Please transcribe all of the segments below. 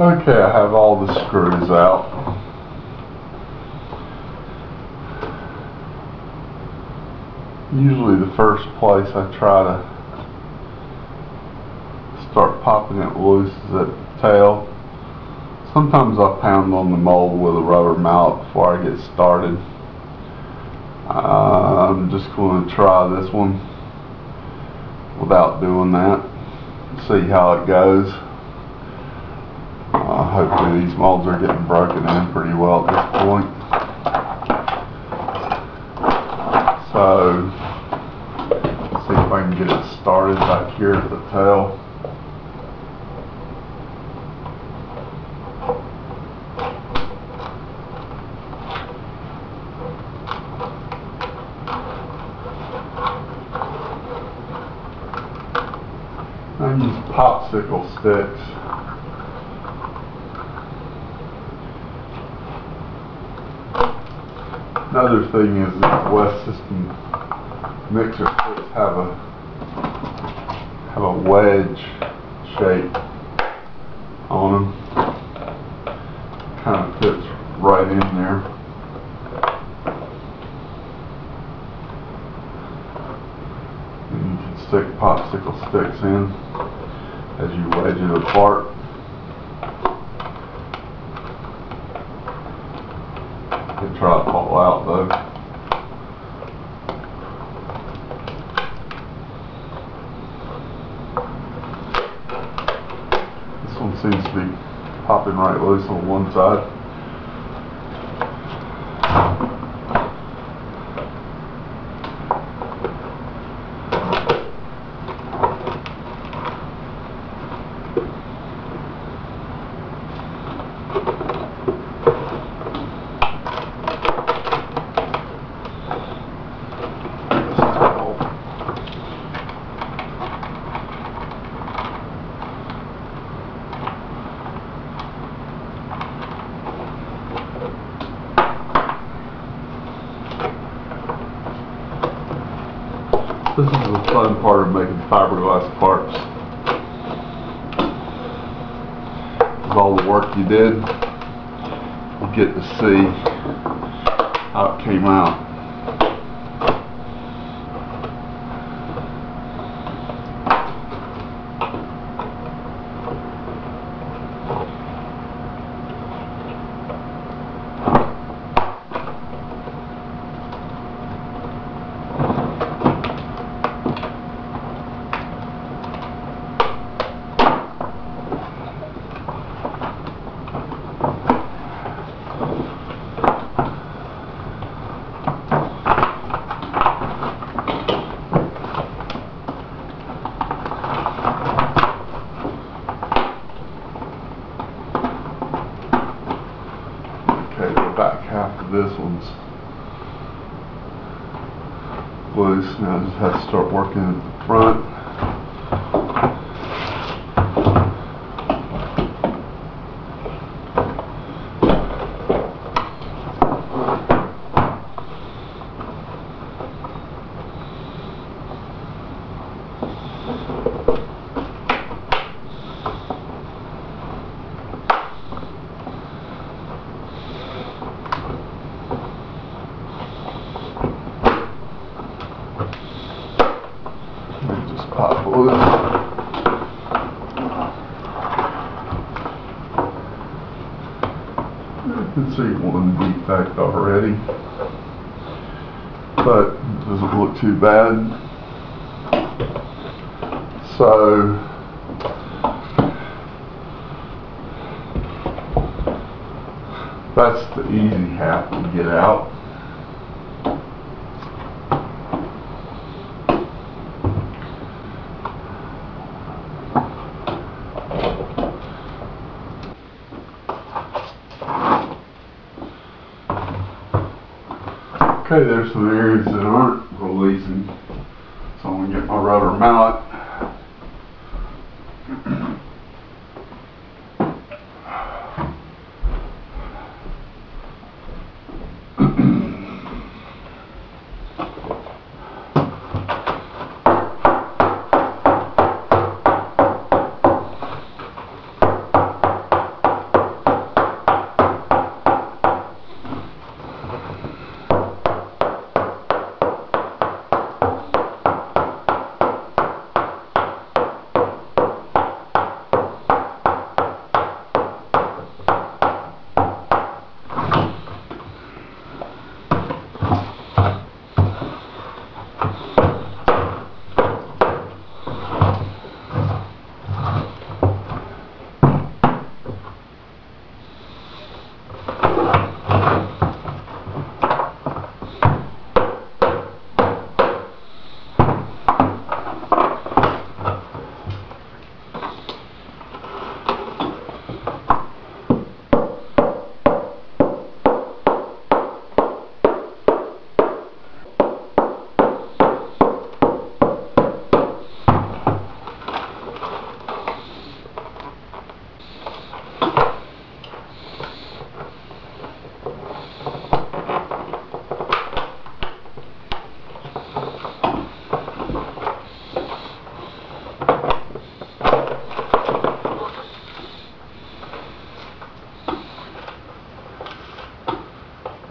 Okay, I have all the screws out. Usually the first place I try to start popping it loose is at the tail. Sometimes I pound on the mold with a rubber mallet before I get started. I'm just going to try this one without doing that. See how it goes. Hopefully these molds are getting broken in pretty well at this point. So, see if I can get it started back here at the tail. I use popsicle sticks. Another thing is these West System mixer sticks have a have a wedge shape on them. Kind of fits right in there. And you can stick popsicle sticks in as you wedge it apart. Try to fall out though. This one seems to be popping right loose on one side. This is the fun part of making fiberglass parts. With all the work you did, you get to see how it came out. Okay, the back half of this one's loose. Now I just have to start working at the front. Let me I can see one defect already, but it doesn't look too bad. So, that's the easy half to get out. Okay, there's some areas that aren't releasing. So I'm gonna get my rubber mallet.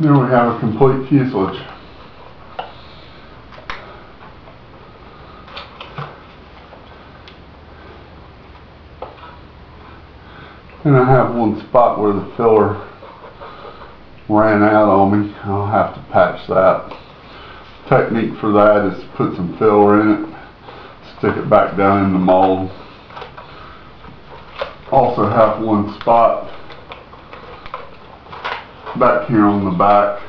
Here we have a complete fuselage. And I have one spot where the filler ran out on me. I'll have to patch that. Technique for that is to put some filler in it, stick it back down in the mold. Also have one spot back here on the back.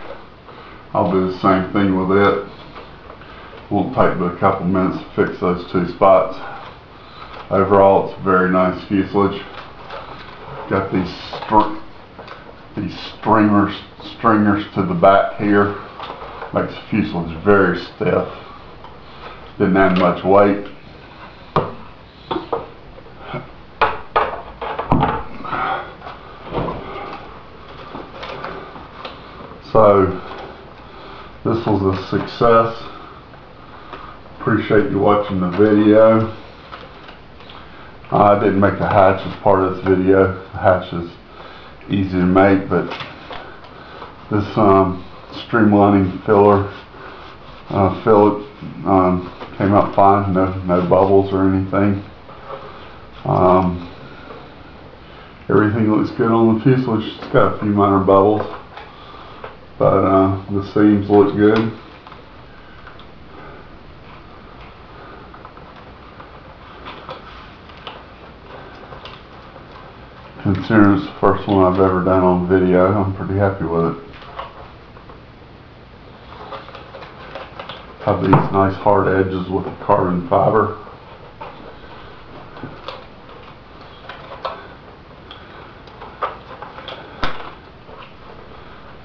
I'll do the same thing with it. Won't take but a couple minutes to fix those two spots. Overall, it's a very nice fuselage. Got these str these streamers, stringers to the back here. Makes the fuselage very stiff. Didn't add much weight. So, this was a success. Appreciate you watching the video. I didn't make the hatch as part of this video. The hatch is easy to make, but this um, streamlining filler uh, fillet um, came out fine. No, no bubbles or anything. Um, everything looks good on the fuselage. It's got a few minor bubbles, but uh, the seams look good. Considering it's the first one I've ever done on video, I'm pretty happy with it. Have these nice hard edges with the carbon fiber.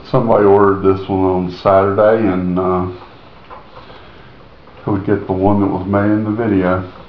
Somebody ordered this one on Saturday and uh, would get the one that was made in the video.